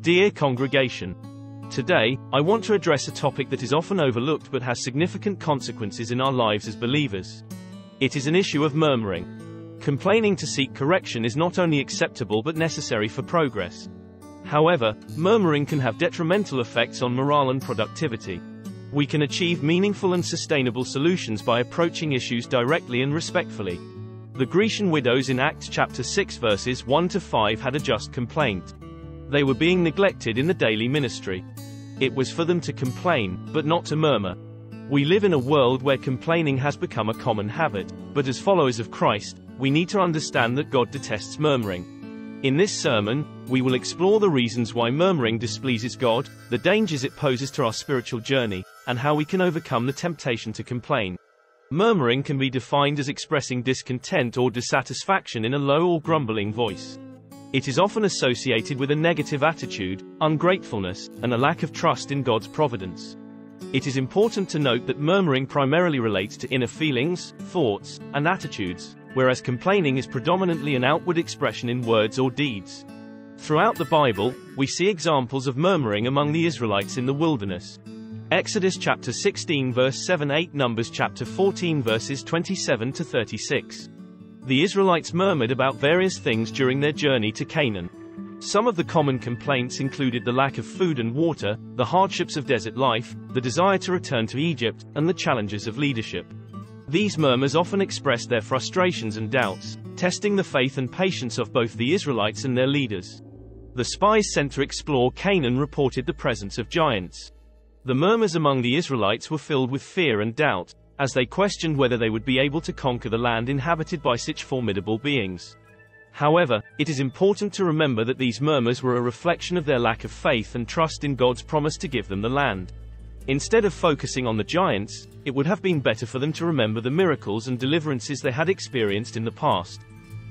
Dear congregation, today, I want to address a topic that is often overlooked but has significant consequences in our lives as believers. It is an issue of murmuring. Complaining to seek correction is not only acceptable but necessary for progress. However, murmuring can have detrimental effects on morale and productivity. We can achieve meaningful and sustainable solutions by approaching issues directly and respectfully. The Grecian widows in Acts chapter 6 verses 1 to 5 had a just complaint. They were being neglected in the daily ministry. It was for them to complain, but not to murmur. We live in a world where complaining has become a common habit, but as followers of Christ, we need to understand that God detests murmuring. In this sermon, we will explore the reasons why murmuring displeases God, the dangers it poses to our spiritual journey, and how we can overcome the temptation to complain. Murmuring can be defined as expressing discontent or dissatisfaction in a low or grumbling voice. It is often associated with a negative attitude, ungratefulness, and a lack of trust in God's providence. It is important to note that murmuring primarily relates to inner feelings, thoughts, and attitudes, whereas complaining is predominantly an outward expression in words or deeds. Throughout the Bible, we see examples of murmuring among the Israelites in the wilderness. Exodus chapter 16 verse 7 8 Numbers chapter 14 verses 27 to 36. The Israelites murmured about various things during their journey to Canaan. Some of the common complaints included the lack of food and water, the hardships of desert life, the desire to return to Egypt, and the challenges of leadership. These murmurs often expressed their frustrations and doubts, testing the faith and patience of both the Israelites and their leaders. The spies sent to explore Canaan reported the presence of giants. The murmurs among the Israelites were filled with fear and doubt, as they questioned whether they would be able to conquer the land inhabited by such formidable beings. However, it is important to remember that these murmurs were a reflection of their lack of faith and trust in God's promise to give them the land. Instead of focusing on the giants, it would have been better for them to remember the miracles and deliverances they had experienced in the past.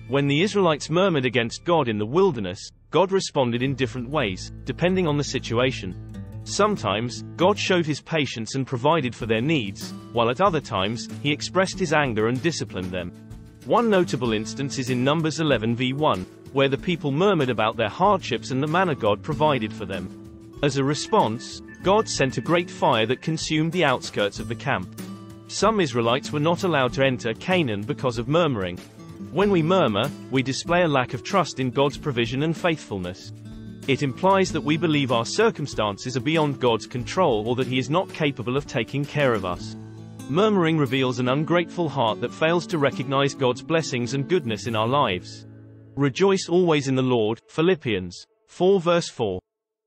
When the Israelites murmured against God in the wilderness, God responded in different ways, depending on the situation. Sometimes, God showed his patience and provided for their needs, while at other times, he expressed his anger and disciplined them. One notable instance is in Numbers 11 v1, where the people murmured about their hardships and the manna God provided for them. As a response, God sent a great fire that consumed the outskirts of the camp. Some Israelites were not allowed to enter Canaan because of murmuring. When we murmur, we display a lack of trust in God's provision and faithfulness. It implies that we believe our circumstances are beyond God's control or that He is not capable of taking care of us. Murmuring reveals an ungrateful heart that fails to recognize God's blessings and goodness in our lives. Rejoice always in the Lord, Philippians 4 verse 4.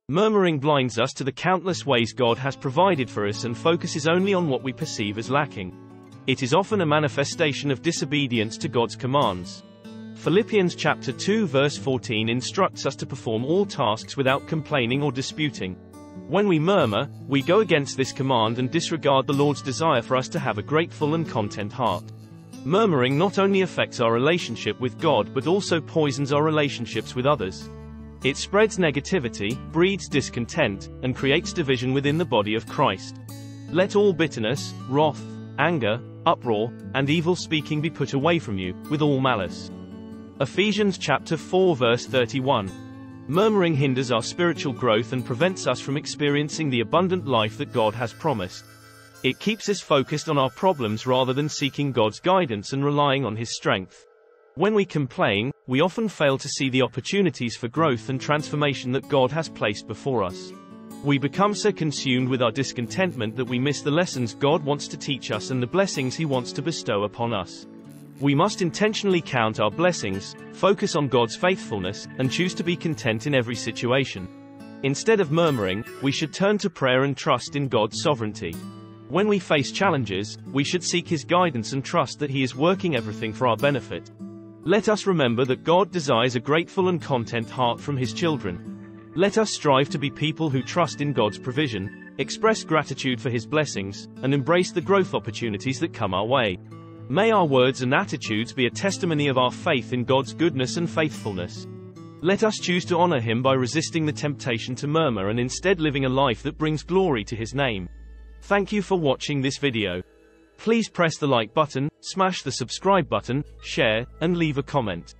Murmuring blinds us to the countless ways God has provided for us and focuses only on what we perceive as lacking. It is often a manifestation of disobedience to God's commands. Philippians chapter 2 verse 14 instructs us to perform all tasks without complaining or disputing. When we murmur, we go against this command and disregard the Lord's desire for us to have a grateful and content heart. Murmuring not only affects our relationship with God but also poisons our relationships with others. It spreads negativity, breeds discontent, and creates division within the body of Christ. Let all bitterness, wrath, anger, uproar, and evil speaking be put away from you, with all malice. Ephesians chapter 4 verse 31. Murmuring hinders our spiritual growth and prevents us from experiencing the abundant life that God has promised. It keeps us focused on our problems rather than seeking God's guidance and relying on His strength. When we complain, we often fail to see the opportunities for growth and transformation that God has placed before us. We become so consumed with our discontentment that we miss the lessons God wants to teach us and the blessings He wants to bestow upon us. We must intentionally count our blessings, focus on God's faithfulness, and choose to be content in every situation. Instead of murmuring, we should turn to prayer and trust in God's sovereignty. When we face challenges, we should seek His guidance and trust that He is working everything for our benefit. Let us remember that God desires a grateful and content heart from His children. Let us strive to be people who trust in God's provision, express gratitude for His blessings, and embrace the growth opportunities that come our way. May our words and attitudes be a testimony of our faith in God's goodness and faithfulness. Let us choose to honor Him by resisting the temptation to murmur and instead living a life that brings glory to His name. Thank you for watching this video. Please press the like button, smash the subscribe button, share, and leave a comment.